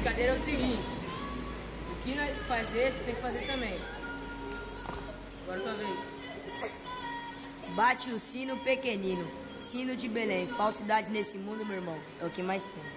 brincadeira é o seguinte. O que nós fazer, tu tem que fazer também. Agora é sua vez. Bate o sino pequenino, sino de Belém. Falsidade nesse mundo, meu irmão, é o que mais tem.